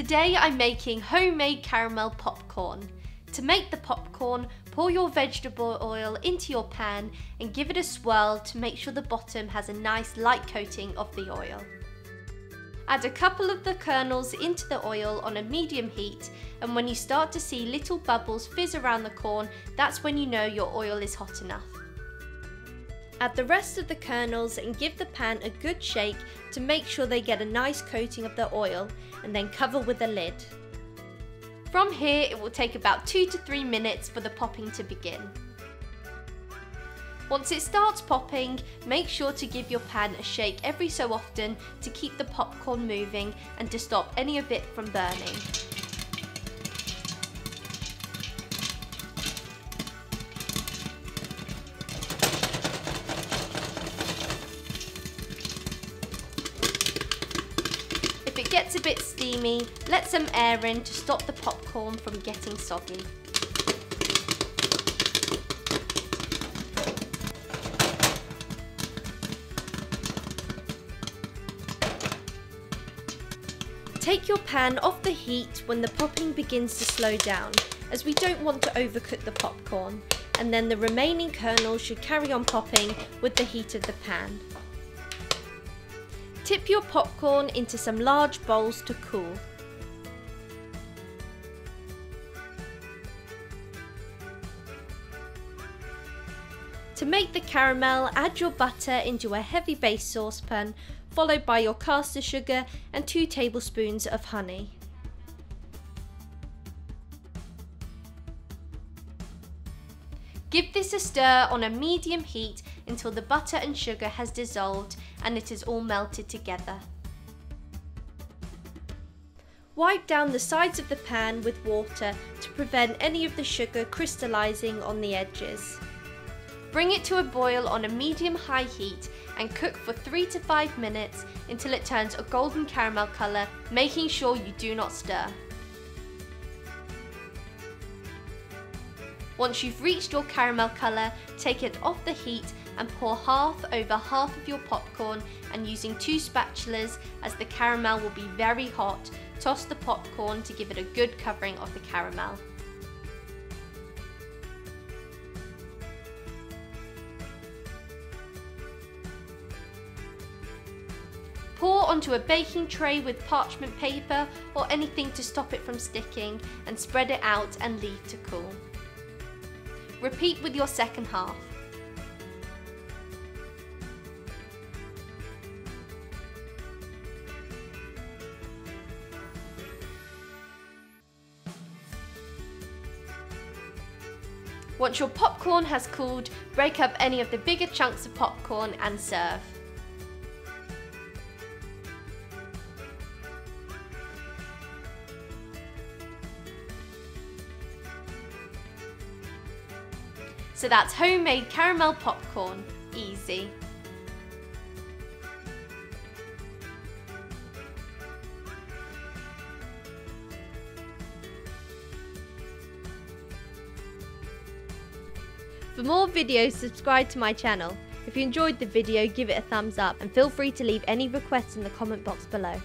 Today I'm making homemade caramel popcorn. To make the popcorn, pour your vegetable oil into your pan and give it a swirl to make sure the bottom has a nice light coating of the oil. Add a couple of the kernels into the oil on a medium heat and when you start to see little bubbles fizz around the corn, that's when you know your oil is hot enough. Add the rest of the kernels and give the pan a good shake to make sure they get a nice coating of the oil and then cover with a lid. From here it will take about 2 to 3 minutes for the popping to begin. Once it starts popping, make sure to give your pan a shake every so often to keep the popcorn moving and to stop any of it from burning. Gets a bit steamy, let some air in to stop the popcorn from getting soggy. Take your pan off the heat when the popping begins to slow down, as we don't want to overcook the popcorn, and then the remaining kernels should carry on popping with the heat of the pan. Tip your popcorn into some large bowls to cool. To make the caramel, add your butter into a heavy base saucepan, followed by your caster sugar and 2 tablespoons of honey. Give this a stir on a medium heat until the butter and sugar has dissolved and it is all melted together. Wipe down the sides of the pan with water to prevent any of the sugar crystallizing on the edges. Bring it to a boil on a medium-high heat and cook for 3 to 5 minutes until it turns a golden caramel colour, making sure you do not stir. Once you've reached your caramel colour, take it off the heat and pour half over half of your popcorn and using two spatulas as the caramel will be very hot, toss the popcorn to give it a good covering of the caramel. Pour onto a baking tray with parchment paper or anything to stop it from sticking and spread it out and leave to cool. Repeat with your second half. Once your popcorn has cooled, break up any of the bigger chunks of popcorn and serve. So that's homemade caramel popcorn, easy. For more videos, subscribe to my channel. If you enjoyed the video, give it a thumbs up and feel free to leave any requests in the comment box below.